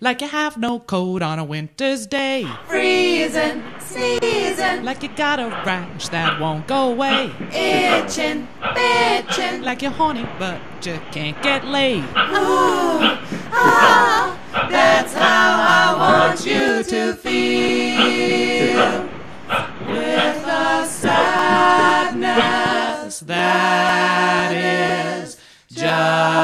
Like you have no coat on a winter's day. Freezing, sneezing. Like you got a rash that won't go away. Itching, bitching. Like you're horny, but you can't get laid. Ooh, ah, that's how I want you to feel. With a sadness that is just.